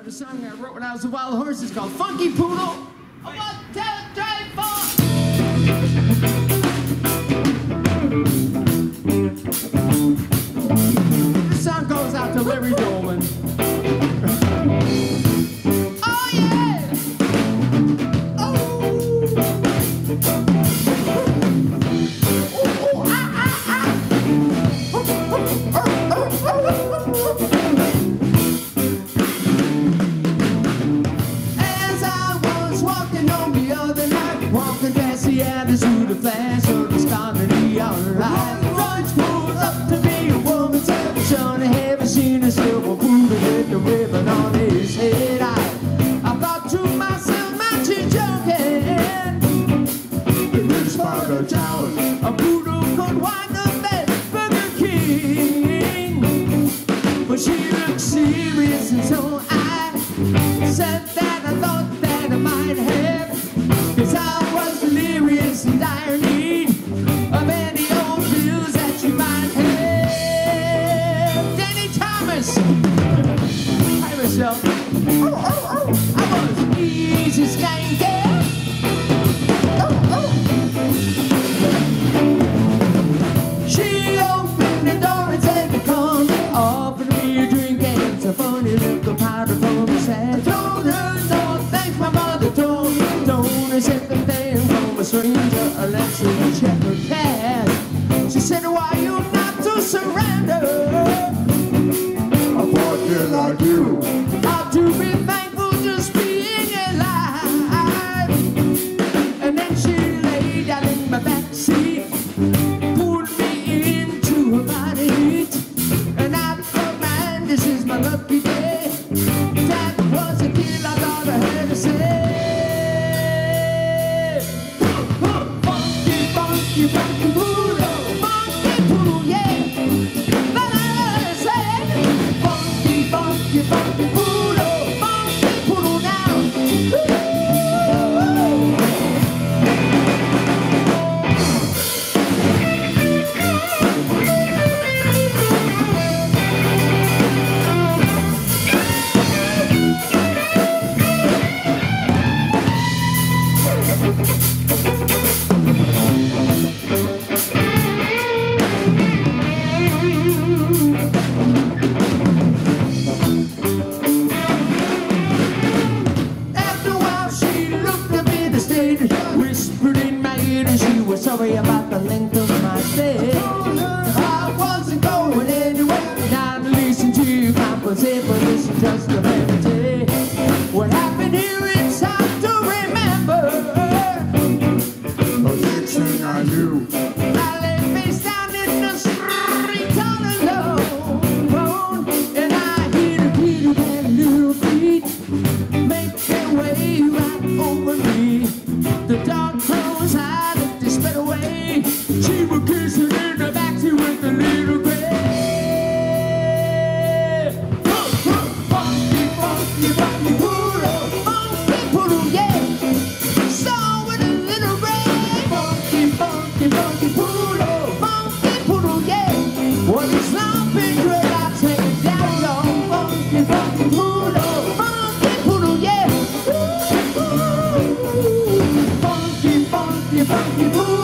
But a song I wrote when I was a wild horse is called Funky Poodle. One, two, three, four. Son, I haven't seen a silver Buddha with the ribbon on his head. I, I thought to myself, man, she's joking. In this part of town, Hi oh, oh, oh. I was easy me some funny little powder from sack I told her no thanks my mother told Don't accept from a stranger Unless cash She said why you not to surrender A fortune like you. Funky, funky poodle head Whispered in my ear that she was sorry about the length of my stay I wasn't going anywhere Now I'm listening to you, composition, just a man. the dark. You funky, boo.